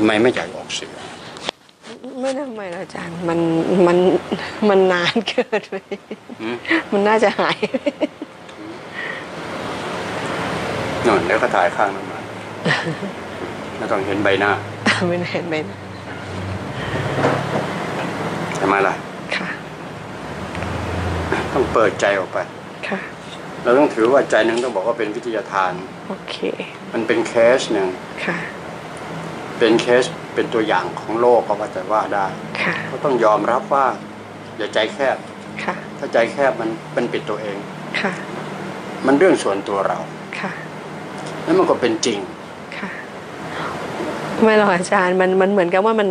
ทำไมไม่อยากออกเสียงไม่ทำไมล่ะอาจารย์มันมันมันนานเกินไปหืมมันน่าจะหายนั่นแล้วก็ถ่ายข้างนั้นมาไม่ต้องเห็นใบหน้าไม่เห็นเป็นใช่ไหมล่ะค่ะ ต้องเปิดใจออกไป ค่ะ เราต้องถือว่าใจหนึงต้องบอกว่าเป็นวิทยาทาน โอเค มันเป็นเคสหนึ่งค่ะ เป็นเคสเป็นตัวอย่างของโลกก็ว่าจะว่าได้ค่ะก็ต้องยอมรับว่า อย่าใจแคบค่ะถ้าใจแคบมันเป็นปิดตัวเองค่ะมันเรื่องส่วนตัวเราค่ะแล้วมันก็เป็นจริงค่ะไม่หรอกอาจารย์มันมันเหมือนกับว่ามัน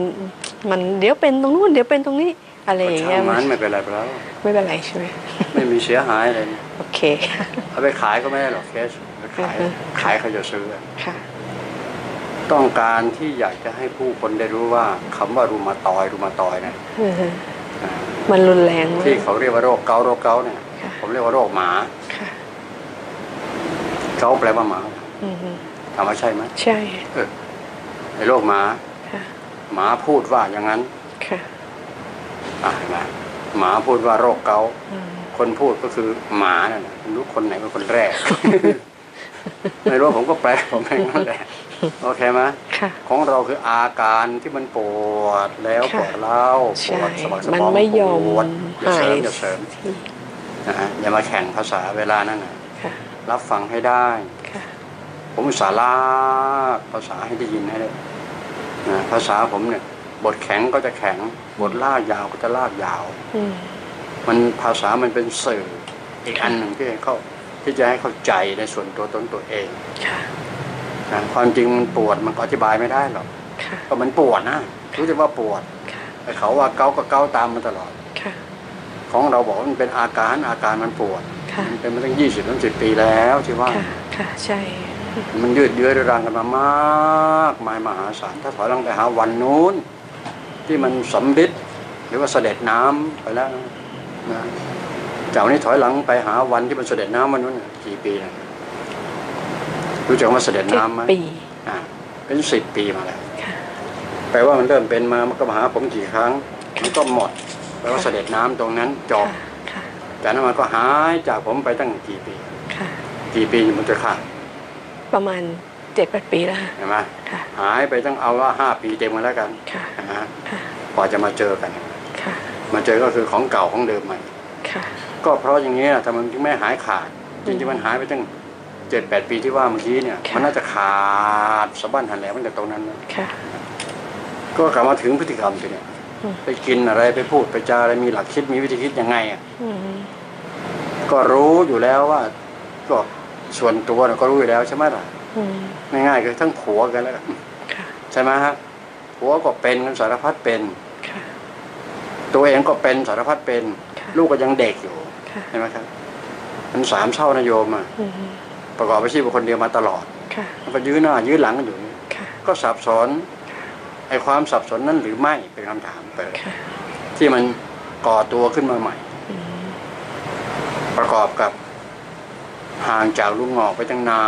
มันเดี๋ยวเป็นตรงนู้นเดี๋ยวเป็นตรงนี้อะไรอย่างเงี้ยช่างมัมันนไม่เป็นไรไปแล้วไม่เป็นไรใช่ไหมไม่มีเสียหายอะไรนี่โอเคเอาไปขายก็ไม่ได้หรอกเคสไปขายอือฮึขายเขาจะซื้อค่ะ ต้องการที่อยากจะให้ผู้คนได้รู้ว่าคำว่ารูมาตอยรูมาตอยเนี่ยอือฮึอ่ามันรุนแรงมากที่เขาเรียกว่าโรคเกาต์โรคเกาต์เนี่ยค่ะผมเรียกว่าโรคหมาค่ะเกาต์แปลว่าหมาอือฮึถามว่าใช่ไหมใช่เออไอ้โรคหมาค่ะหมาพูดว่าอย่างนั้นค่ะอ่าเห็นไหมหมาพูดว่าโรคเกาต์อืมคนพูดก็คือหมานั่นน่ะไม่รู้คนไหนเป็นคนแรกไม่รู้ผมก็แปลผมเองนั่นแหละ โอเคไหมค่ะของเราคืออาการที่มันปวดแล้วปค่ะวดเล่าปใช่วดสะบักสะมันบอมไม่ยอมปวดอย่าเสริมหายอย่าเสริมนะฮะอย่ามาแข่งภาษาเวลานั้นนะค่ะรับฟังให้ได้ค่ะผมอุตสาห์ลากภาษาให้ได้ยินให้ได้นะภาษาผมเนี่ย บทแข็งก็จะแข็ง บทลากยาวก็จะลากยาวอืมมันภาษามันเป็นสื่ออีกอันหนึ่งที่ให้เข้าที่จะให้เข้าใจในส่วนตัวตนตัวเอง ค่ะนะความจริงมันปวดมันก็อธิบายไม่ได้หรอกค่ะก็มันปวดนะรู้แต่ว่าปวดค่ะไอ้เขาว่าเกาก็เกาตามมาตลอดค่ะของเราบอกว่ามันเป็นอาการอาการมันปวดค่ะมันเป็นมาตั้งยี่สิบตั้งสิบปีแล้วที่ว่าค่ะค่ะใช่ มันยืดเยื้อเรื้อรังกันมามากมายมหาศาลถ้าถอยหลังไปหาวันนู้น ที่มันสำลิดหรือว่าเสด็จน้ำไปแล้วนะจากวันนี้ถอยหลังไปหาวันที่มันเสด็จน้ำวันนู้นน่ะกี่ปีนะ รู้จักว่าเสด็จเจ็ดน้ำไหมปีอ่าเป็นสิบปีมาแล้วค่ะแปลว่ามันเริ่มเป็นมามันก็มาหาผมกี่ครั้ง มันก็หมดแปลว่าเสด็จน้ำตรงนั้นจบค่ะจากนั้นมันก็หายจากผมไปตั้งกี่ปีค่ะกี่ปีมันจะขาดประมาณเจ็ดแปดปีแล้วค่ะเห็นไหมค่ะหายไปตั้งเอาว่าห้าปีเต็มกันแล้วกันค่ะนะฮะค่ะกว่าจะมาเจอกันค่ะมาเจอก็คือของเก่าของเดิมใหม่ค่ะก็เพราะอย่างนี้นะทำไมมันถึงไม่หายขาดจริงๆมันหายไปตั้ง เจ็ดแปดปีที่ว่าเมื่อกี้เนี่ยค่ะมันน่าจะขาดสะบั้นหันแหลมตั้งแต่ตรงนั้นนะค่ะก็กลับมาถึงพฤติกรรมทีเนี่ยอืมไปกินอะไรไปพูดไปจาอะไรมีหลักคิดมีวิธีคิดยังไงอะอืมก็รู้อยู่แล้วว่าก็ส่วนตัวน่ะก็รู้อยู่แล้วใช่ไหมล่ะอืมง่ายๆคือทั้งผัวกันแล้วกันค่ะใช่ไหมฮะผัวก็เป็นกันสารพัดเป็นค่ะตัวเองก็เป็นสารพัดเป็นค่ะลูกก็ยังเด็กอยู่ค่ะใช่ไหมครับมันสามเท่านโยมอะอืม ประกอบอาชีพเป็นคนเดียวมาตลอดค่ะมันก็ยื้อหน้ายื้อหลังกันอยู่ค่ะก็สับสนไอ้ความสับสนนั้นหรือไม่เป็นคำถามเปิดค่ะที่มันก่อตัวขึ้นมาใหม่อืมประกอบกับห่างจากลุงหงอกไปตั้งนา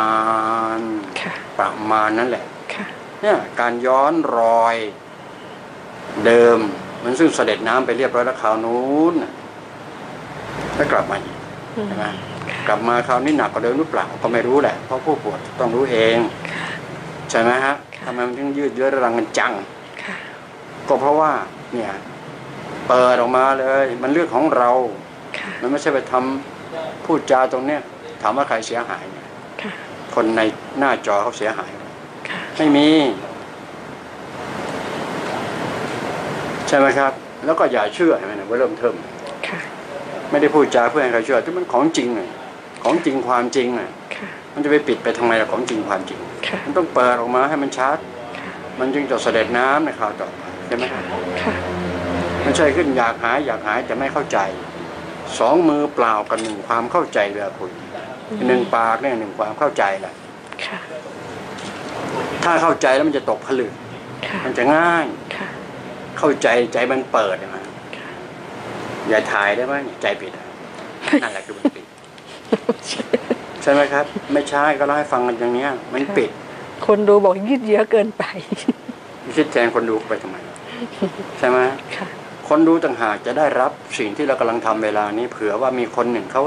นค่ะประมาณนั้นแหละค่ะเนี่ยการย้อนรอยเดิมมันซึ่งเสด็จน้ำไปเรียบร้อยแล้วคราวนู้นน่ะแล้วกลับมาอีกอืมใช่ไหม กลับมาคราวนี้หนักกว่าเดิมหรือเปล่าก็ไม่รู้แหละ เพราะผู้ปวดต้องรู้เองค่ะใช่ไหมฮะค่ะทำไมมันถึงยืดเยื้อเรื้อรังกันจังค่ะก็เพราะว่าเนี่ยเปิดออกมาเลย มันเรื่องของเราค่ะมันไม่ใช่ไปทำพูดจาตรงเนี้ยถามว่าใครเสียหายเนี่ยค่ะคนในหน้าจอเขาเสียหายไหมค่ะไม่มี ใช่ไหมครับ แล้วก็อย่าเชื่อเห็นไหมนะว่าเริ่มเทิมค่ะไม่ได้พูดจาเพื่อให้ใครเชื่อที่มันของจริงเลย ของจริงความจริงน่ะค่ะมันจะไปปิดไปทำไมล่ะของจริงความจริงค่ะมันต้องเปิดออกมาให้มันชัดค่ะมันจึงจะเสด็จน้ำในข่าวต่อไปใช่ไหมครับค่ะไม่ใช่ขึ้นอยากหายอยากหายแต่ไม่เข้าใจ สองมือเปล่ากับหนึ่งความเข้าใจเวลาคุยหนึ่งปากเนี่ยหนึ่งความเข้าใจแหละค่ะถ้าเข้าใจแล้วมันจะตกผลึกค่ะมันจะง่ายค่ะเข้าใจใจมันเปิดนะค่ะอย่าถ่ายได้ไหมใจปิดอะนั่นแหละคือมันปิด ใช่ไหมครับ ไม่ใช่ก็เล่าให้ฟังกันอย่างเนี้ย มันปิด คนดูบอกยืดเยื้อเกินไปคิดแทนคนดูไปทำไม ใช่ไหมค่ะคนดูต่างหากจะได้รับสิ่งที่เรากำลังทำเวลานี้เผื่อว่ามีคนหนึ่งเขา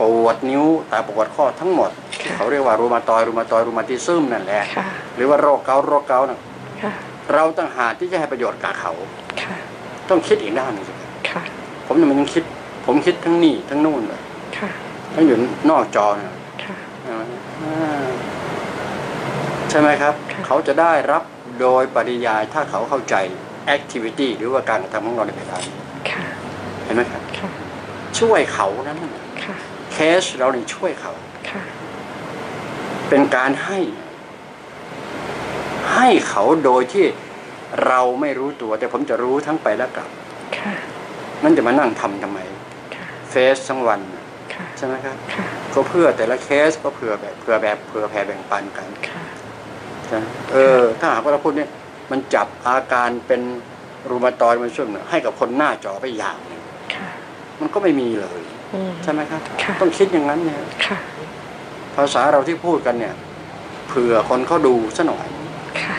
ปวดนิ้วแต่ปวดข้อทั้งหมดค่ะเขาเรียกว่ารูมาตอยด์รูมาตอยด์รูมาติซึมนั่นแหละค่ะหรือว่าโรคเกาต์โรคเกาต์น่ะค่ะเราต่างหากที่จะให้ประโยชน์กับเขาค่ะต้องคิดอีกด้านหนึงสิครับค่ะผมเนี่ยมันยังคิด ผมคิดทั้งนี่ทั้งนู่นเลย ค่ะทั้งอยู่นอกจอเนี่ยค่ะอ่าใช่ไหมครับค่ะเขาจะได้รับโดยปริยายถ้าเขาเข้าใจ activity หรือว่าการกระทำของเราในเวลานี้ค่ะเห็นไหมครับค่ะช่วยเขานั้นค่ะเคสเราเนี่ยช่วยเขาค่ะเป็นการให้ ให้เขาโดยที่เราไม่รู้ตัว แต่ผมจะรู้ทั้งไปและกลับค่ะนั่นจะมานั่งทำทำไมค่ะเฟสทั้งวันค่ะ ใช่ไหมครับค่ะก็เพื่อแต่ละเคสก็เผื่อแบบเผื่อแบบเผื่อแผ่แบ่งปันกันค่ะใช่ไหมเออ ถ้าหากว่าเราพูดเนี่ยมันจับอาการเป็นรูมาตอยด์มันช่วยให้กับคนหน้าจอไปอย่างหนึ่งค่ะมันก็ไม่มีเลยอืมใช่ไหมครับค่ะต้องคิดอย่างนั้นเนี่ยค่ะภาษาเราที่พูดกันเนี่ยเผื่อคนเขาดูซะหน่อยค่ะ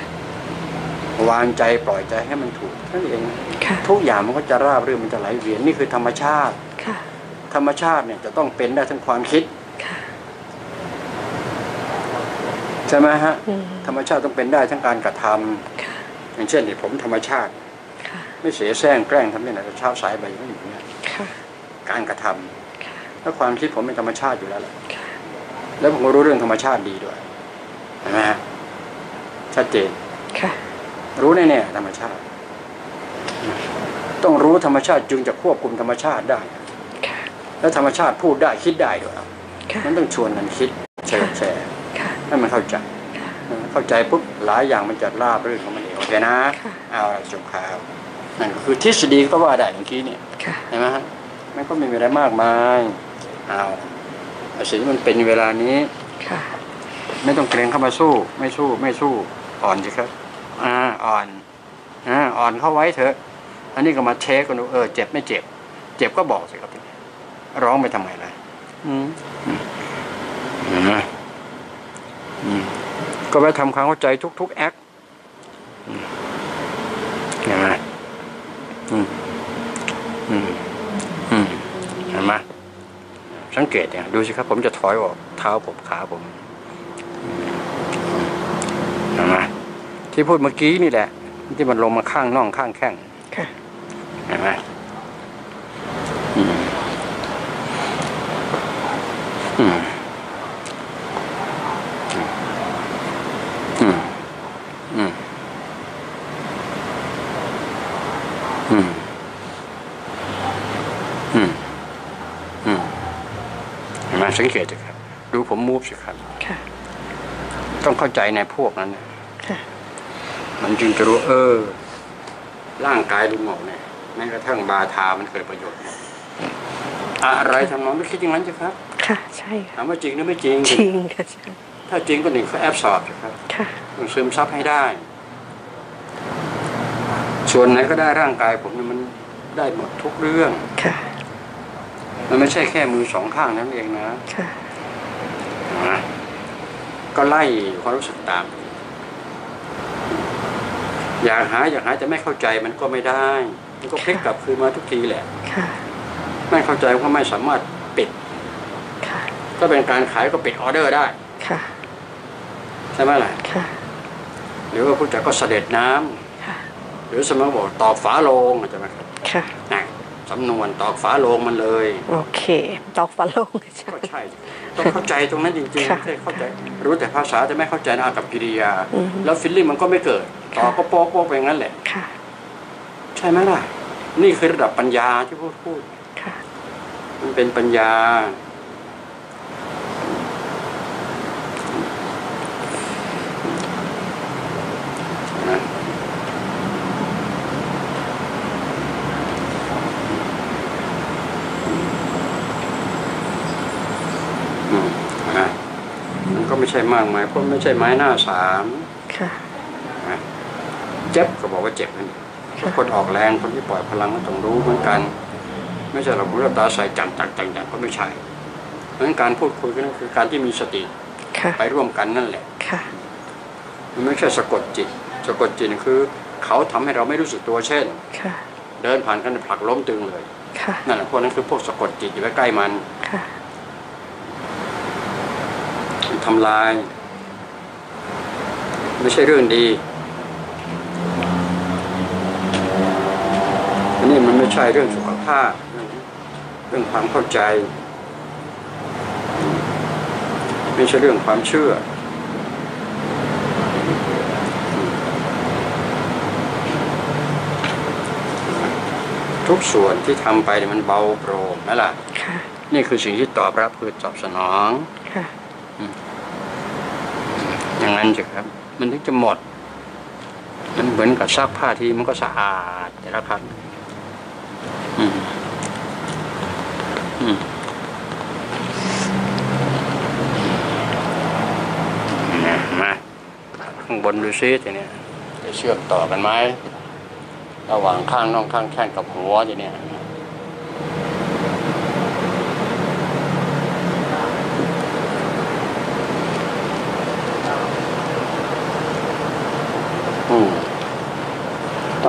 วางใจปล่อยใจให้มันถูกนั่นเองค่ะทุกอย่างมันก็จะราบรื่นมันจะไหลเวียนนี่คือธรรมชาติค่ะ ธรรมชาติเนี่ยจะต้องเป็นได้ทั้งความคิดค่ะใช่ไหมฮะอืมธรรมชาติต้องเป็นได้ทั้งการกระทำค่ะอย่างเช่นนี่ผมธรรมชาติค่ะไม่ไม่เสียแซงแกล้งทำนี่ไหนเช้าสายไปไม่อยู่เนี่ยค่ะการกระทำค่ะแล้วความคิดผมเป็นธรรมชาติอยู่แล้วแหละค่ะแล้วผมก็รู้เรื่องธรรมชาติดีด้วยเห็นไหมฮะชัดเจนค่ะรู้แน่ๆธรรมชาติ ต้องรู้ธรรมชาติจึงจะควบคุมธรรมชาติได้ค่ะ แล้วธรรมชาติพูดได้คิดได้ด้วยค่ะมันต้องชวนกันคิดแชร์แชร์ค่ะให้มันเข้าใจค่ะเข้าใจปุ๊บหลายอย่างมันจะราบรื่นของมันเองโอเคนะค่ะเอาละจบข่าวนั่นก็คือทฤษฎีก็ว่าได้เมื่อกี้เนี่ยค่ะเห็นไหมฮะมันก็ไม่มีอะไรมากมายเอาเอาสิ่งที่มันเป็นเวลานี้ค่ะไม่ต้องเกรงเข้ามาสู้ ไม่สู้ไม่สู้อ่อนสิครับ อ่าอ่อนอ่าอ่อนเข้าไว้เถอะ อันนี้ก็มาเช็คกันดูเออเจ็บไม่เจ็บ เจ็บก็บอกสิครับทีนี้ ร้องไปทำไมล่ะอืมอืมเห็นไหมอืมก็ไปทำความเข้าใจทุกๆแอคอืมเห็นไหมอืมอืมอืมเห็นไหมสังเกตเนี่ยดูสิครับ ผมจะถอยออกเท้าผมขาผมเห็นไหมที่พูดเมื่อกี้นี่แหละ ที่มันลงมาข้างน่องข้างแข้งค่ะเห็นไหมอืมอื มอืมอืมอืมอืมอืมเห็นไหมสังเกตสิครับ ดูผมมูฟสิครับค่ะต้องเข้าใจในพวกนั้นนะค่ะมันจึงจะรู้เออ ร่างกายลุงหมอกเนี่ยแม้กระทั่งบาทามันเกิดประโยชน์อะไรทำนองไม่คิดอย่างนั้นใช่ครับ ค่ะ ใช่ค่ะถามว่าจริงหรือไม่จริง จริงค่ะใช่ถ้าจริงก็หนึ่งเขาแอบสอบครับค่ะต้องซึมซับให้ได้ ส่วนไหนก็ได้ร่างกายผมเนี่ยมันได้หมดทุกเรื่องค่ะมันไม่ใช่แค่มือสองข้างนั้นเองนะค่ะนะก็ไล่ความรู้สึกตาม อยากหาอยากหาจะไม่เข้าใจมันก็ไม่ได้ มันก็พลิกกลับคืนมาทุกทีแหละค่ะไม่เข้าใจก็ไม่สามารถปิดค่ะ ก็เป็นการขายก็ปิดออเดอร์ได้ค่ะใช่ไหมล่ะค่ะหรือว่าผู้จัดก็เสด็จน้ำค่ะหรือสมมติบอกตอกฝาโลงใช่ไหมครับค่ะนะสำนวนตอกฝาโลงมันเลย โอเค ตอกฝาโลงใช่ก็ใช่ต้องเข้าใจตรงนั้นจริงๆค่ะไม่ใช่เข้าใจรู้แต่ภาษาแต่ไม่เข้าใจอากับกิริยาอือฮึแล้วฟิลลิ่งมันก็ไม่เกิดต่อก็โป๊กโป๊กไปอย่างนั้นแหละค่ะ ใช่ไหมล่ะ นี่คือระดับปัญญาที่พูดพูดค่ะมันเป็นปัญญา นะอืมนะมันก็ไม่ใช่มากมายเพราะไม่ใช่ไม้หน้าสามค่ะนะเจ็บก็บอกว่าเจ็บนั่นทุกคนออกแรงคนที่ปล่อยพลังก็ต้องรู้เหมือนกัน ไม่ใช่เราพูดตาใส่จังจังจังจังก็ไม่ใช่เพราะฉะนั้นการพูดคุยกันก็คือการที่มีสติค่ะไปร่วมกันนั่นแหละค่ะมันไม่ใช่สะกดจิต สะกดจิตคือ เขาทำให้เราไม่รู้สึกตัวเช่นค่ะเดินผ่านกันผลักล้มตึงเลยค่ะนั่นแหละพวกนั้นคือพวกสะกดจิตอยู่ใกล้ๆมัน ค่ะ ทำลาย ไม่ใช่เรื่องดีอันนี้มันไม่ใช่เรื่องสุขภาพ เรื่องเรื่องความเข้าใจ ไม่ใช่เรื่องความเชื่อทุกส่วนที่ทำไปเนี่ยมันเบาโปร่งนั่นแหละค่ะนี่คือสิ่งที่ตอบรับคือตอบสนอง ค่ะ อย่างนั้นสิครับ มันถึงจะหมด มันเหมือนกับซักผ้าที่มันก็สะอาดแต่ละครั้งอืมอืมมาข้างบนดูซิทีเนี้ยจะเชื่อมต่อกันไหมระหว่างข้างน่องข้างแข้งกับหัวทีเนี้ย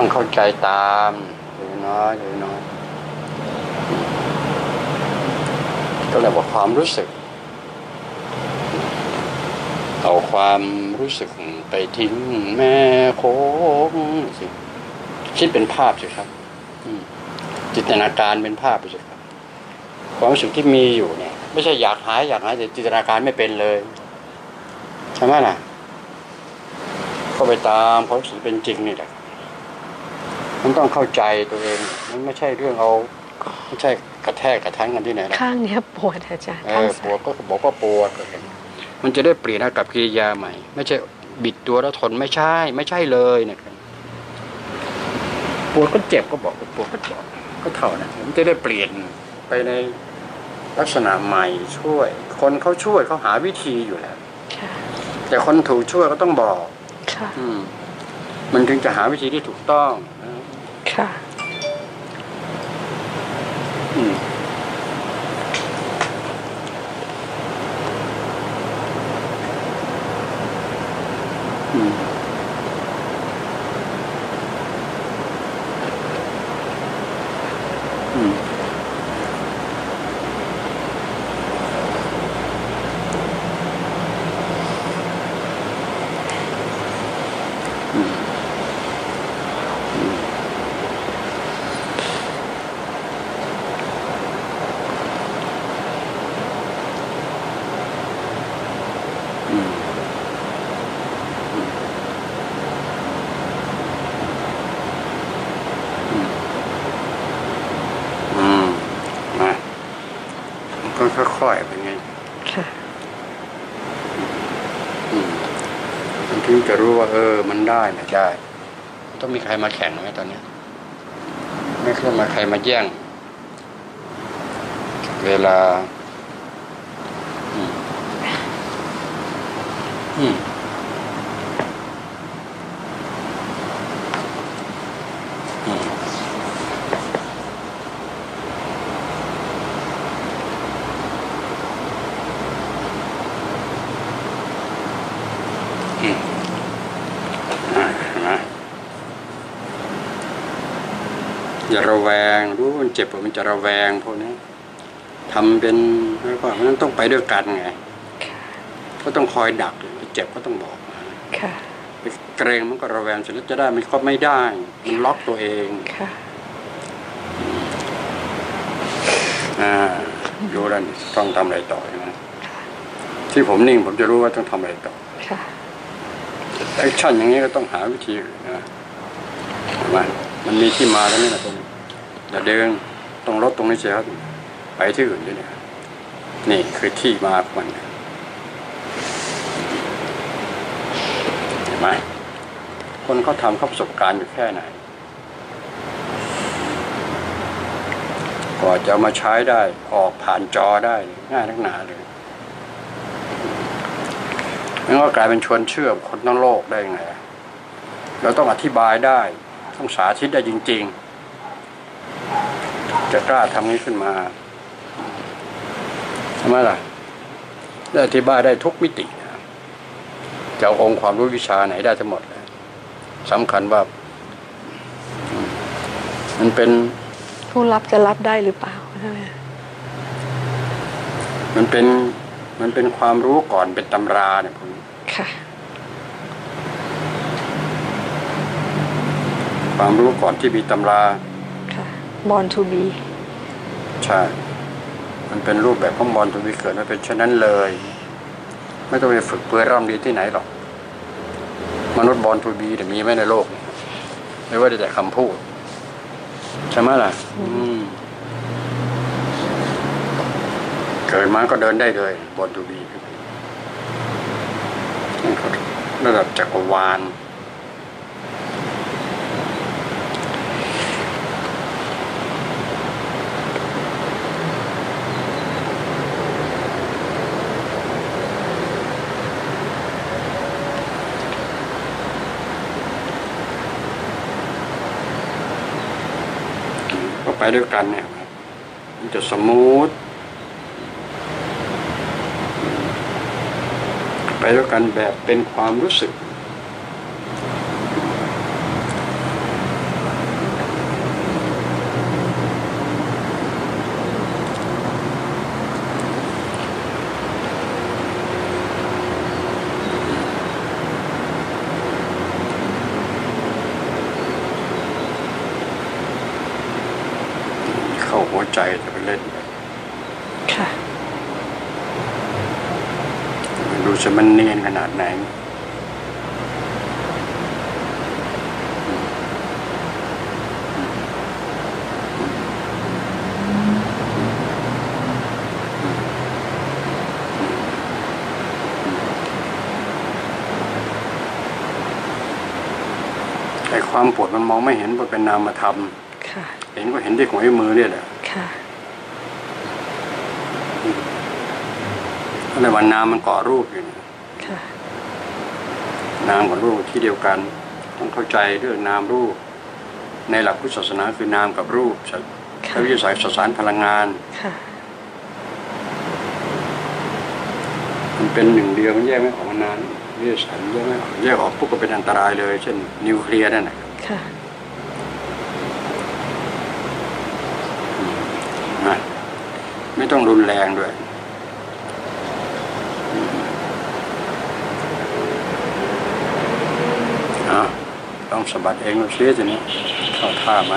ต้องเข้าใจตามเล็กน้อยเล็กน้อยก็เรียกว่าความรู้สึก เอาความรู้สึกไปทิ้งแม่โค้งสิคิดเป็นภาพสิครับจินตนาการเป็นภาพไปสิครับ ความรู้สึกที่มีอยู่เนี่ย ไม่ใช่อยากหายอยากหายแต่จินตนาการไม่เป็นเลยใช่ไหมล่ะ ก็ไปตามความรู้สึกเป็นจริงนี่แหละ มันต้องเข้าใจตัวเอง มันไม่ใช่เรื่องเอาไม่ใช่กระแทกกระทันกันที่ไหนหรอกข้างเนี้ยปวดอาจารย์เอข้างอปซ้าวยดก็บอกว่าปวดมันจะได้เปลี่ยนอากับกิริยาใหม่ ไม่ใช่บิดตัวแล้วทนไม่ใช่ ไม่ใช่เลยนะครับปวดก็เจ็บก็บอกปวดก็บอกก็เท่านั้นมันจะได้เปลี่ยนไปในลักษณะใหม่ช่วย คนเขาช่วยเขาหาวิธีอยู่แล้วค่ะแต่คนถูกช่วยก็ต้องบอกค่ะอืมมันถึงจะหาวิธีที่ถูกต้องนะ ค่ะ อืมอืมอืมอืมอืมอืมอืมมามันก็ค่อยๆเป็นไง ค่ะ อืมมัน ถึงจะรู้ว่า เออ มันได้ไม่ได้ ต้องมีใครมาแข่งไหมตอนนี้ไม่เคยมาใครมาแย่ง เวลา อืมอืมอืมอืมอ่าเห็นไหมอย่า ระแวง รู้ว่ามันเจ็บอะมันจะระแวงพวกนี้ทำเป็นแล้วก็มันต้องไปด้วยกันไงก็ต้องคอยดักเจ็บก็ต้องบอกค่ะไปเกรงมันก็ระแวงเสร็จแล้วจะได้มันก็ไม่ได้มันล็อกตัวเองค่ะอ่ารู้แล้วนี่ต้องทำอะไรต่อใช่ไหมที่ผมนิ่งผมจะรู้ว่าต้องทำอะไรต่อค่ะแอคชั่นอย่างนี้ก็ต้องหาวิธีนะเห็นมมันมีที่มาแล้วนี่นะตรงนี้ อย่าเดินต้องลดตรงนี้เสียไปที่อื่นด้วยเนี่ยนี่คือที่มาของมันเห็นไหมคนเขาทำเขาประสบการณ์อยู่แค่ไหนกว่าจะมาใช้ได้ออกผ่านจอได้ง่ายนักหนาเลยงั้นก็กลายเป็นชวนเชื่อคนทั้งโลกได้ยังไงเราต้องอธิบายได้ ต้องสาธิตได้จริง ๆ จะกล้าทำนี้ขึ้นมาทำไมล่ะได้อธิบายได้ทุกมิตินะจะเอาองค์ความรู้วิชาไหนได้ทั้งหมดเลยสำคัญว่า มันเป็น ผู้รับจะรับได้หรือเปล่าใช่ไหมมันเป็นมันเป็นความรู้ก่อนเป็นตำราเนี่ยผมค่ะ ความรู้ก่อนที่มีตำรา ค่ะ born to be ใช่ มันเป็นรูปแบบของบอลทวีเกิดมาเป็นเช่นนั้นเลย ไม่ต้องไปฝึกเพื่อร่ำเรียนที่ไหนหรอก มนุษย์บอลทูบีแต่ยมีไหมในโลกนี้ไม่ว่าแต่คำพูด ใช่ไหมล่ะ อืมเกิดมาก็เดินได้เลย บอลทูบีระดับจักรวาล ด้วยกันเนี่ยมันจะสมูทไปด้วยกันแบบเป็นความรู้สึกาหัวใจจะไปเล่นค่ะดูจะมันเนียนขนาดไหนไอ้ความปวดมันมองไม่เห็นว่าเป็นนามธรรมค่ะเห็นก็เห็นที่หัวมือเนี่ยแหละ ค่ะอะไรว่านามมันเกาะรูปอยู่เนี่ยค่ะนามกับรูปที่เดียวกันต้องเข้าใจเรื่องนามรูป ในหลักพุทธศาสนาคือนามกับรูปใช้ค่ะวิทยาศาสตร์สสารพลังงานค่ะมันเป็นหนึ่งเดียวมันแยกไม่ออกมานานวิทยาศาสตร์แยกไม่ออกแยกออกปุ๊บก็เป็นอันตรายเลย เช่นนิวเคลียร์นั่นแหละค่ะนะไม่ ต้องรุนแรงด้วยอะต้องสะบัดเองเราเสียทีนี้เข้าท่าไหม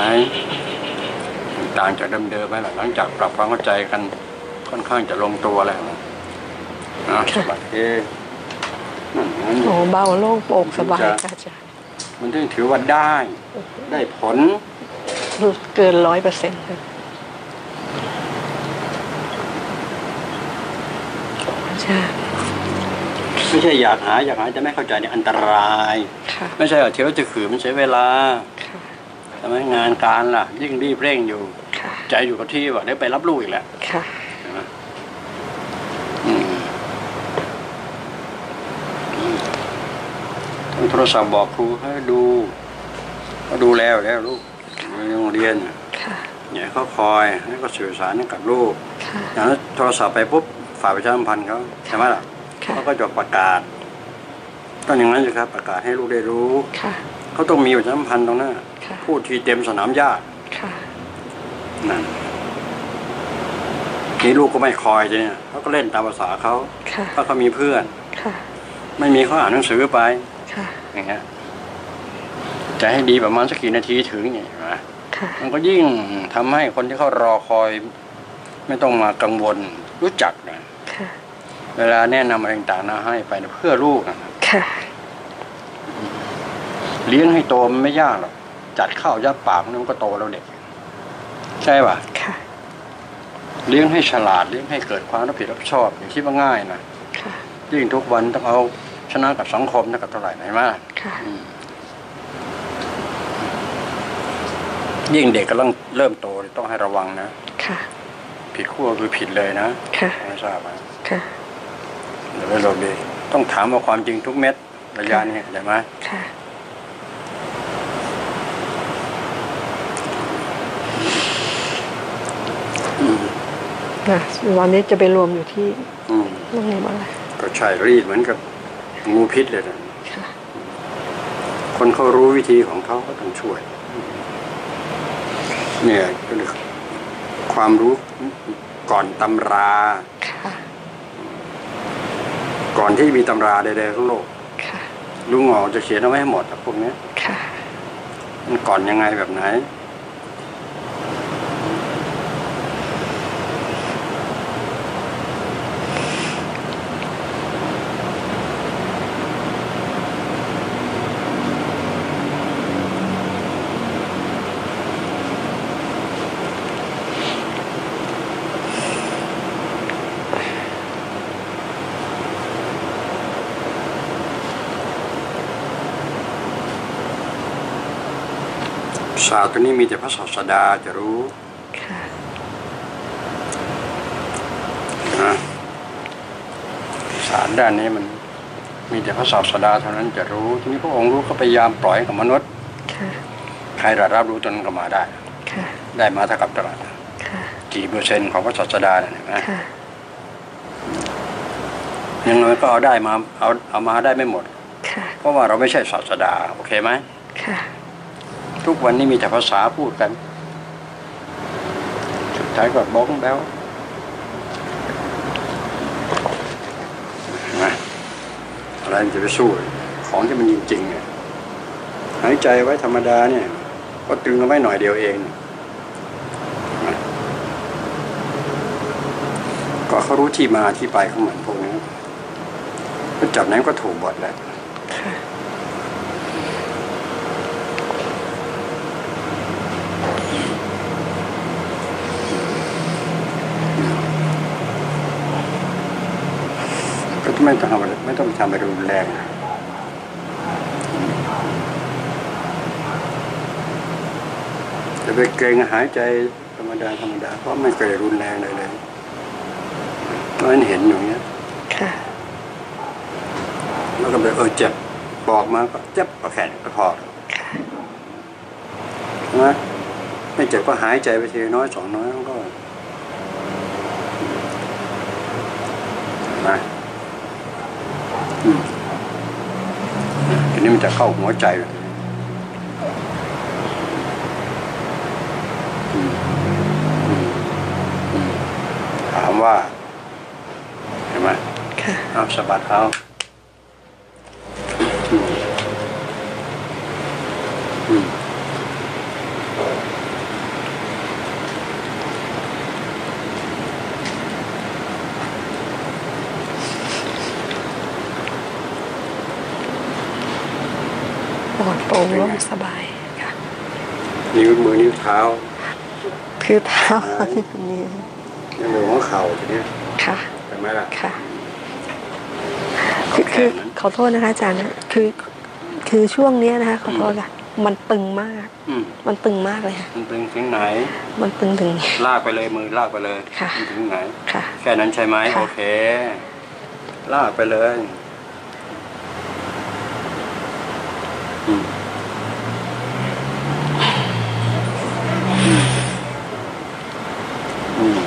ต่างจากเดิมๆไหมล่ะหลังจากปรับความเข้าใจกันค่อนข้างจะลงตัวแล้วนะสะบัดเองนั่นนั่นโอ้เบาโล่งโปร่งสบายค่ะอาจารย์มันถึงถือว่าได้ ได้ผล เกินร้อยเปอร์เซ็นต์อาจารย์ไม่ใช่อยากหาอยากหาจะไม่เข้าใจเนี่ยอันตรายค่ะไม่ใช่ว่าเที่ยวจะขือมันเสียเวลาค่ะทำไมงานการล่ะ ยิ่งรีบเร่งอยู่ค่ะใจอยู่กับที่ว่าได้ไปรับลูกอีกแล้วค่ะใช่ไหมอืมต้องโทรศัพท์บอกครูให้ดูเขาดูแล้วแล้วลูกในโรงเรียนน่ะค่ะเนี่ยเขาคอยให้ก็สื่อสารให้กับลูกค่ะอย่างนั้นโทรศัพท์ไปปุ๊บ ฝ่ายประชาสัมพันธ์เขาใช่ไหมล่ะค่ะเขาก็จะประกาศต้องอย่างนั้นสิครับ ประกาศให้ลูกได้รู้ค่ะเขาต้องมีประชาสัมพันธ์ตรงหน้าค่ะพูดทีเต็มสนามหญ้าค่ะนั่นนี่ลูกก็ไม่คอยเนี่ยเขาก็เล่นตามภาษาเขาค่ะเพราะเขามีเพื่อนค่ะไม่มีเขาอ่านหนังสือไปค่ะอย่างเงี้ยจะให้ดีประมาณสักกี่นาทีถึงเนี่ยเห็นไหมค่ะมันก็ยิ่งทำให้คนที่เขารอคอย ไม่ต้องมากังวลรู้จักนะค่ะ เวลาแนะนำอะไรต่างๆนะให้ไปนะเพื่อลูกนะค่ะ เลี้ยงให้โตมันไม่ยากหรอกจัดข้าวยัดปากมันก็โตแล้วเด็ก ใช่ป่ะค่ะ เลี้ยงให้ฉลาดเลี้ยงให้เกิดความรับผิดรับชอบอย่างที่ว่าง่ายนะค่ะยิ่งทุกวันต้องเอาชนะกับสังคมนะกับเท่าไหร่ไหนมาค่ะยิ่งเด็กกำลังเริ่มโตต้องให้ระวังนะ ค่ะ ผิดขั้วคือผิดเลยนะ ค่ะไม่ทราบนะค่ะ เดี๋ยวไม่หลบดีต้องถามว่าความจริงทุกเม็ดระยะนี้ใช่ไหมค่ะอืมนะวันนี้จะไปรวมอยู่ที่อืมโรงเรียนอะไรก็ใช่รีดเหมือนกับงูพิษเลยนะค่ะคคนเขารู้วิธีของเขาก็ต้องช่วย เนี่ยก็คือความรู้ก่อนตำราค่ะ ก่อนที่มีตำราใดๆทั้งโลกค่ะลุงหงอจะเขียนเอาไว้ให้หมดอะพวกเนี้ยค่ะมันก่อนยังไงแบบไหน ศาสตร์ตัวนี้มีแต่พระศาสดาจะรู้ค่ะนะศาสตร์ด้านนี้มันมีแต่พระศาสดาเท่านั้นจะรู้ ทีนี้พระองค์รู้ก็พยายามปล่อยให้กับมนุษย์ค่ะใครระรับรู้ตนก็มาได้ค่ะได้มาเท่ากับตลาดค่ะกี่เปอร์เซ็นต์ของพระศาสดาเนี่ยเห็นไหมค่ะอยังน้อยก็เอาได้มาเอาเอามาได้ไม่หมดค่ะเพราะว่าเราไม่ใช่ศาสดาโอเคไหมค่ะ ทุกวันนี้มีแต่ภาษาพูดกัน สุดท้ายก็บ้องแบ้วนไหมอะไรมันจะไปสู้ ของที่มันจริงๆเนี่ยหายใจไว้ธรรมดาเนี่ย ก็ตึงเอาไว้หน่อยเดียวเอง ก็เขารู้ที่มาที่ไปของมันพวกนี้ก็จับนั้นก็ถูกบทแล้ว ไม่ต้องทำอะไรไม่ต้องทำอะไรรุนแรงนะจะไปเกรงหายใจธรรมดาธรรมดาเพราะไม่เคยรุนแรงเลยเลยเพราะฉะนั้นเห็นอย่างเงี้ยค่ะแล้วก็แบบเออเจ็บบอกมาก็เจ็บก็แขนก็พอค่ะนะไม่เจ็บก็หายใจไปทีน้อยสองน้อยมันก็นะอืมที นี้มันจะเข้าหัวใจเลยอืมอืมอืมถามว่าเห็นไหมค่ะเอาสะบัดเอาอืมอืม ปลอดโปร่ งโล่งสบายค่ะนิ้วมือนิ้วเท้า คือเท้านี่นิ้วมือหัวเข่าทีเนี้ยค่ะเห็นไหมล่ะค่ะคือคือขอโทษนะคะอาจารย์นะคือคือช่วงเนี้ยนะคะขอโทษค่ะมันตึงมากอืมมันตึงมากเลยค่ะมันตึงถึงไหน มันตึงถึงลากไปเลยมือลากไปเลยค่ะมันถึงไหนค่ะ แค่นั้นใช่ไหมค่ะโอเค ลากไปเลย อืมอืม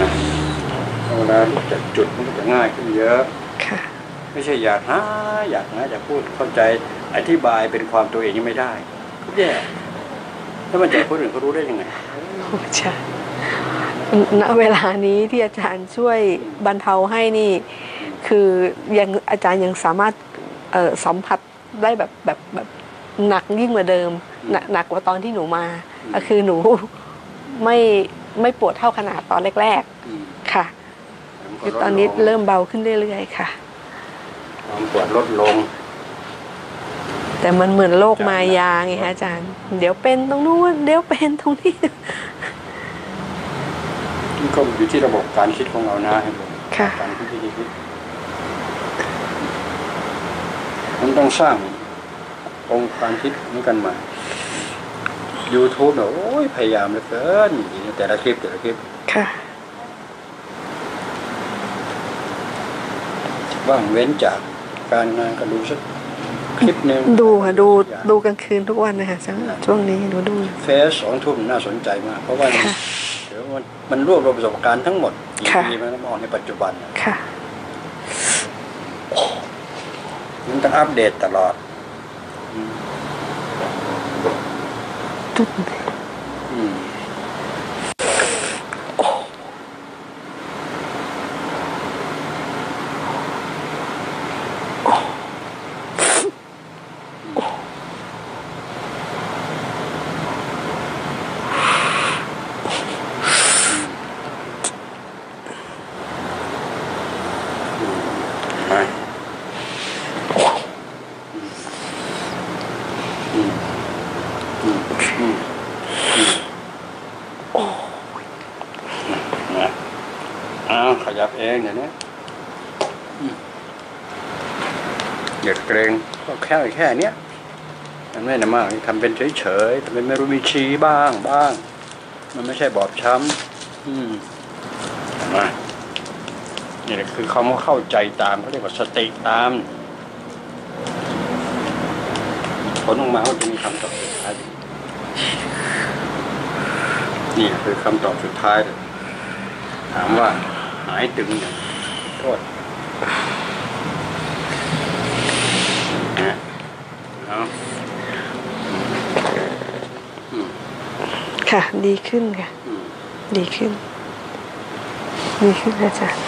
นะเวลาจัดจุดมันก็จะง่ายขึ้นเยอะ ค่ะ ไม่ใช่อยากหาอยากหาอยากพูดเข้าใจอธิบายเป็นความตัวเองยังไม่ได้แย่แล้วมันจะให้คนอื่นเขารู้ได้ยังไงโอ้ใช่ณเวลานี้ที่อาจารย์ช่วยบรรเทาให้นี่ คือยังอาจารย์ยังสามารถเอ่อสัมผัสได้แบบแบบแบบหนักยิ่งกว่าเดิม หนักหนักกว่าตอนที่หนูมาก็คือหนูไม่ไม่ปวดเท่าขนาดตอนแรกอืมๆค่ะมัคืก็อตอนนี้เริ่มเบาขึ้นเรื่อยๆค่ะ ความปวดลดลง แต่มันเหมือนโลกมายาไงคะอาจารย์ เดี๋ยวเป็นตรงนู้นเดี๋ยวเป็นตรงนี้นี่ก็อยู่ที่ระบบการคิดของเรานะให้ดูค่ะการคิดที่ดีคิดมันต้องสร้างองค์การคิดนี้กันมา YouTube เนี่ยโอ้ยพยายามเหลือเกินแต่ละคลิปแต่ละคลิป ค่ะ ว่างเว้นจาก การงานก็ดูสักคลิปหนึ่งดูค่ะดูดูกลางคืนทุกวันนะคะช่วงนี้หนูดูเฟสสองทุ่มน่าสนใจมาก เพราะว่าเดี๋ยวมันมันรวบรวมประสบการณ์ทั้งหมดที่ปีมันมองในปัจจุบันค่ะมันต้องอัปเดตตลอด Тут ค่แค่เนี้ยมันไม่นะมากทำเป็นเฉยๆทำเป็นไม่รู้มีชี้บ้างบ้าง มันไม่ใช่บอบช้ำอืมมานี่แหละคือเขาเข้าใจตามเขาเรียกว่าสติตามผลออกมาเขาจะมีคำตอบสุดท้ายนี่คือคำตอบสุดท้ายเลยถามว่าหายตึงอย่างโทษนะเอาอืม ค่ะ ดีขึ้นค่ะอืมดีขึ้น ดีขึ้นอาจารย์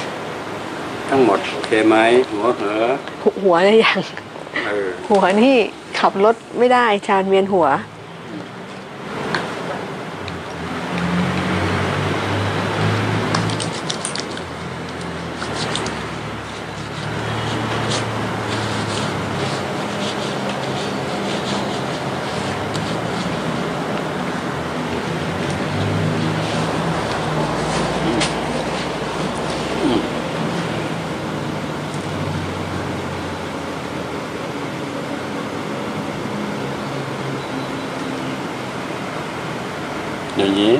ทั้งหมดโอเคไหมหัวเหอหัวหัวได้ยังเออหัวนี่ขับรถไม่ได้อาจารย์เวียนหัว อย่างนี้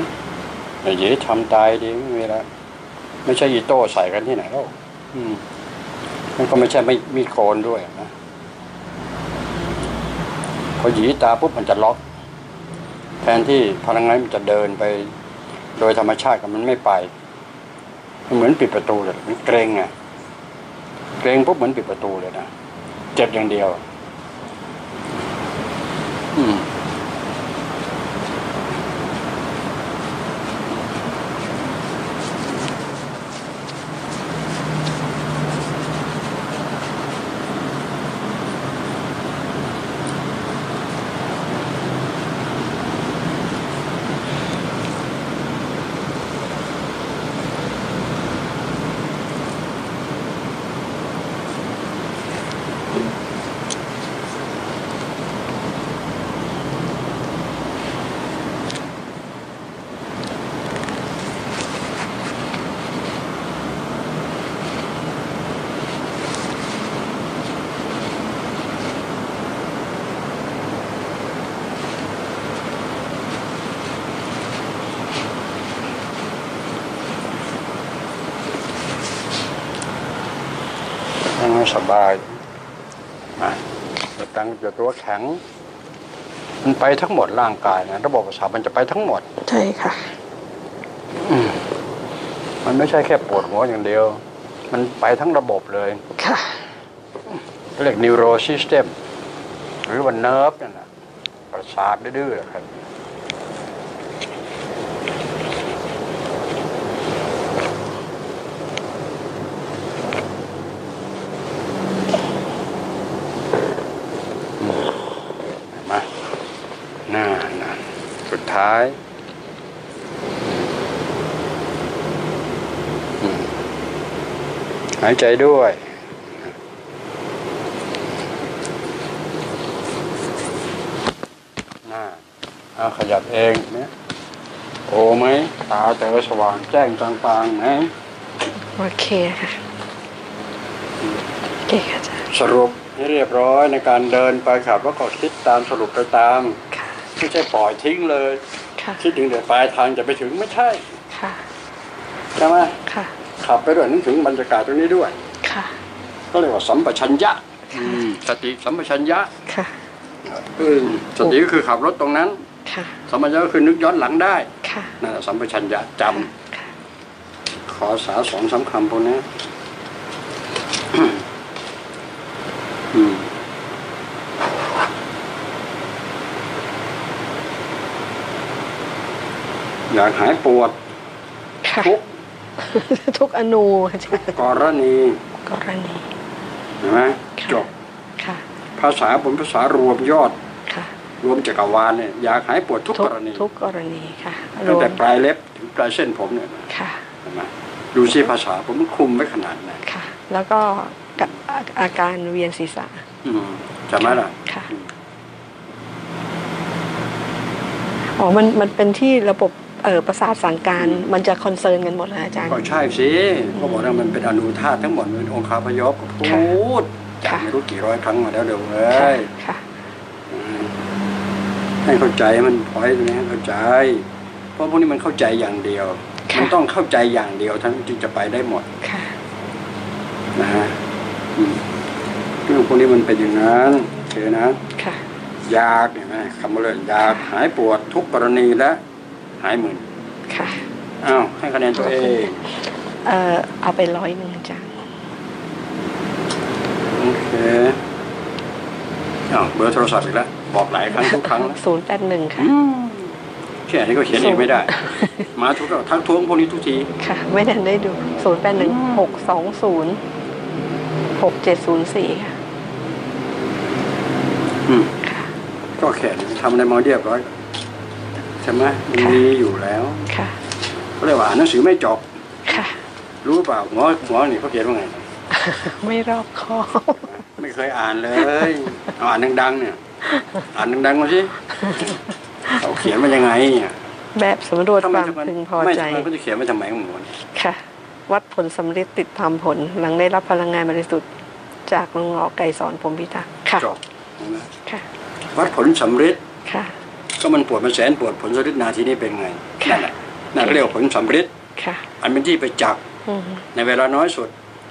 อย่างนี้ทำตายดีไม่มีแล้วไม่ใช่อีโต้ใส่กันที่ไหนแล้วอืมมันก็ไม่ใช่ไม่มีดโกนด้วยนะพอหยีตาปุ๊บมันจะล็อก แทนที่พลังงานมันจะเดินไป โดยธรรมชาติกับมันไม่ไปมันเหมือนปิดประตูเลยมันเกรงไงเกรงปุ๊บเหมือนปิดประตูเลยนะเจ็บอย่างเดียว สบายนะแต่ตั้งจะตัวแข็ง มันไปทั้งหมดร่างกายนะระบบประสาทมันจะไปทั้งหมด ใช่ค่ะมันไม่ใช่แค่ปวดหัวอย่างเดียว มันไปทั้งระบบเลยค่ะเรียก neuro system หรือว่า nerve นั่นนะประสาทดื้อๆครับ อืมเห็นไหมาหน้านะสุด ท้ายอืมหายใจด้วย หน้าเอาขยับเองเนี่ยโอไหม ตาเตอสว่างแจ้งต่างๆไหมโอเคค่ะ โอเคค่ะอาจารย์สรุปให้เรียบร้อยในการเดินไปขับแล้วก็คิดตามสรุปไปตามค่ะ ไม่ใช่ปล่อยทิ้งเลยค่ะคิดถึงเดี๋ยวปลายทางจะไปถึงไม่ใช่ค่ะใช่ไหมค่ะขับไปด้วยนึกถึงบรรยากาศตรงนี้ด้วยค่ะก็เรียกว่าสัมปชัญญะอืมสติสัมปชัญญะค่ะอืมสติก็คือขับรถตรงนั้นค่ะสัมปชัญญะก็คือนึกย้อนหลังได้ค่ะนั่นแหละสัมปชัญญะจค่ะำขอสาสองสามคำพวกนี้ อยากหายปวดค่ะทุกทุกอนูอาจารย์กรณีกรณีเห็นไหมค่ะจบค่ะภาษาผมภาษารวมยอดค่ะรวมจักรวาลเนี่ยอยากหายปวดทุกทุกกรณีทุกกรณีค่ะรตั้งวแต่มปลายเล็บถึงปลายเส้นผมเนี่ยค่ะเห็นไหมดูสิภาษาผมมันคุมไว้ขนาดไหนค่ะ แล้วก็กะอาอาการเวียนศีรษะอืมจำไหมล่ะค่ะอ๋อมันมันเป็นที่ระบบ เอ่อประสาทสั่งการมันจะคอนเซิร์นกันหมดเลยอาจารย์ก็ใช่สิก็บอกว่ามันเป็นอนุธาตุทั้งหมดมันเป็นองค์คาพยพก็พูค่ะดจากค่ะไม่รู้กี่ร้อยครั้งมาแล้วเดี๋ยวเลค่ะยค่ะอืมให้เข้าใจมันพอยตรงนี้ให้เข้าใจ เพราะพวกนี้มันเข้าใจอย่างเดียวค่ะมันต้องเข้าใจอย่างเดียวทั้งจึงจะไปได้หมดค่ะนะฮะอืมเรื่องพวกนี้มันเป็นอย่างนั้นโอเคนะค่ะยากเห็นไหมคำว่าเลยยากหายปวดทุกกรณีและ หายมึนค่ะอ้าวให้คะแนนตัวเองเอ่อเอาไปร้อยหนึ่งอาจารย์โอเคอ้าวเบอร์โทรศัพท์อีกแล้วบอกหลายครั้งทุกครั้งแล้วศูนย์แปดหนึ่งค่ะอืมแค่นี้ก็เขียนเองไม่ได้ มาทุกทักท้วงพวกนี้ทุกทีค่ะ ไม่ได้ได้ดูศูนย์แปดหนึ่งหกสองศูนย์หกเจ็ดศูนย์สี่ค่ะ อืมค่ะก็แค่นี้ทำอะไรมาเรียบร้อย ใช่ไหมมันมีอยู่แล้วค่ะเขาเรียกว่าอ่านหนังสือไม่จบค่ะ รู้เปล่าหัวหัวนี่เขาเขียนว่าไง ไม่รอบคอบไม่เคยอ่านเลยเอาอ่านดังๆเนี่ย อ่านดังๆมาสิเขาเขียนมายังไงเนี่ยแบบสำรวจทำคไมวามทำไมพึงพอไม่ใจทำไมเขาจะเขียนมาทำไมของหมูเนี่ยค่ะ วัดผลสำลิดติดตามผลหลังได้รับพลังงานบริสุทธิ์จากลุงหงอไก่สอนผมพิทักษ์ค่ะจบเห็นไหมค่ะ วัดผลสำริดค่ะ ก็มันปวดมันแสนปวดผลสำริดนาทีนี้เป็นไงค่ะนั่นแหละนั่นเรียกว่าผลสำริดค่ะอันเป็นที่ไปจักษ์อืมในเวลาน้อยสุด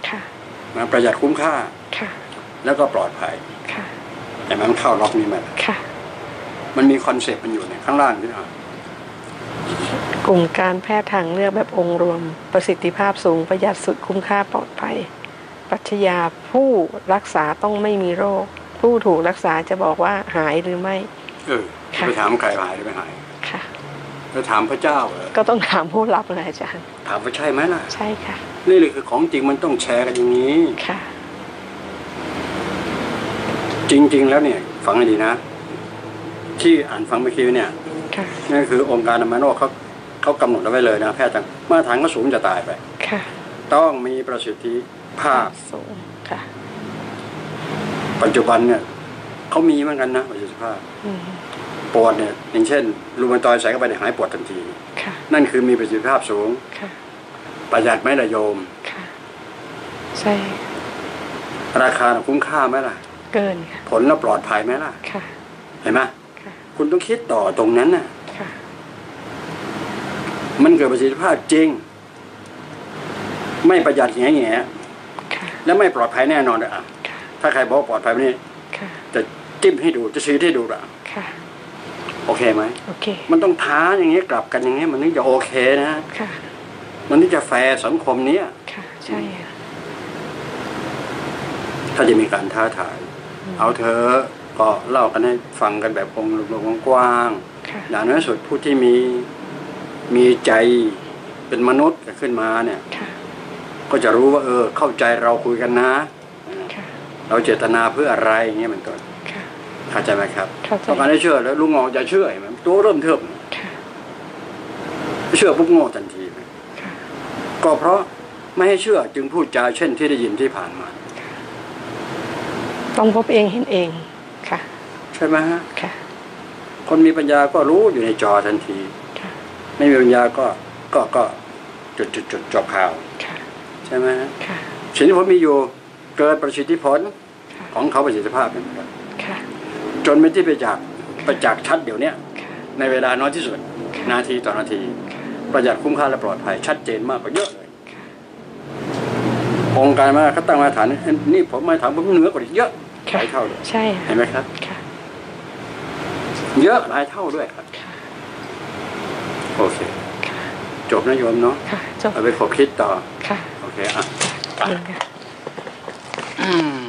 ค่ะมาประหยัดคุ้มค่าค่ะแล้วก็ปลอดภัยค่ะแต่มันเข้าล็อกนี้มาค่ะมันมีคอนเซปต์มันอยู่ในข้างล่างที่อ่านกลุ่มการแพทย์ทางเลือกแบบองค์รวม ประสิทธิภาพสูงประหยัดสุดคุ้มค่าปลอดภัยปรัชญาผู้รักษาต้องไม่มีโรค ผู้ถูกรักษาจะบอกว่าหายหรือไม่เออค่ะ ไปถามใครว่าหายหรือไม่หายค่ะไปถามพระเจ้าเหรอก็ต้องถามผู้รับเลยอาจารย์ ถามว่าใช่ไหมล่ะ ใช่ค่ะ นี่เลยคือของจริงมันต้องแชร์กันอย่างนี้ ค่ะ จริง ๆ แล้วเนี่ย ฟังให้ดีนะ ที่อ่านฟังเมื่อกี้เนี่ยค่ะนั่นคือองค์การอนามัยโลกเขาเขากำหนดเอาไว้เลยนะ แพทย์ต่างมาตรฐานก็สูงจะตายไป ค่ะ ต้องมีประสิทธิภาพสูงค่ะ ปัจจุบันเนี่ยเขามีเหมือนกันนะประสิทธิภาพอืม ปวดเนี่ยอย่างเช่นรูมาตอยด์ใส่เข้าไปเนี่ยหายปวดทันทีค่ะนั่นคือมีประสิทธิภาพสูงค่ะประหยัดไหมล่ะโยมค่ะใช่ราคาน่ะคุ้มค่าไหมล่ะ เกินค่ะผลแล้วปลอดภัยไหมล่ะค่ะเห็นไหมค่ะคุณต้องคิดต่อตรงนั้นน่ะค่ะมันเกิดประสิทธิภาพจริง ไม่ประหยัดแง่แง่ค่ะและไม่ปลอดภัยแน่นอนเลยอะค่ะถ้าใครบอกว่าปลอดภัยนี่ค่ะจะจิ้มให้ดูจะชี้ให้ดูอะค่ะ โอเคไหมโอเค มันต้องท้าอย่างนี้กลับกันอย่างนี้มันถึงจะโอเคนะค่ะ มันถึงจะแฟร์สังคมเนี้ยค่ะใช่ค่ะถ้าจะมีการท้าทาย เอาเธอะก็เล่ากันให้ฟังกันแบบองค์รวมๆกว้างค่ะๆอย่างน้อยสุดผู้ที่มีมีใจเป็นมนุษย์ขึ้นมาเนี่ยค่ะก็จะรู้ว่า เออ เข้าใจเราคุยกันนะค่ะเราเจตนาเพื่ออะไรอย่างเงี้ยเป็นต้นค่ะ เข้าใจไหมครับเข้าใจต้องการให้เชื่อแล้วลุงงอกจะเชื่อเห็นไหมตัวเริ่มเทิบค่ะเชื่อปุ๊บโง่ทันทีไหมค่ะก็เพราะไม่ให้เชื่อจึงพูดจาเช่นที่ได้ยินที่ผ่านมา ต้องพบเองเห็นเองค่ะ ใช่ไหมฮะค่ะ คนมีปัญญาก็รู้อยู่ในจอทันทีค่ะไม่มีปัญญาก็ก็ก็จุดจุดจุดจบข่าวค่ะใช่ไหมฮะค่ะสิ่งที่ผมมีอยู่เกิดประสิทธิผลค่ะของเขาประสิทธิภาพเป็นต้ นค่ะจนเป็นที่ประจักษ์ประจักษ์ชัดเดี๋ยวเนี้ยค่ะในเวลาน้อยที่สุดค่ะนาทีต่อนาทีค่ะประหยัดคุ้มค่าและปลอดภัยชัดเจนมากกว่าเยอะเลยค่ะองค์การมาเขาตั้งมาตรฐานนี่ผมมาตรฐานผมเหนือกว่าอีกเยอะหค่ะลายเท่าเลยใช่เห็ค่ะนไหมครับค่ะเยอะหลายเท่าด้วยครับค่ะโอเคค่ะจบนะโยมเนาะค่ะจบเอาไปขบคิดต่อค่ะโอเคอะขอบคุณค่ะอืมโอเค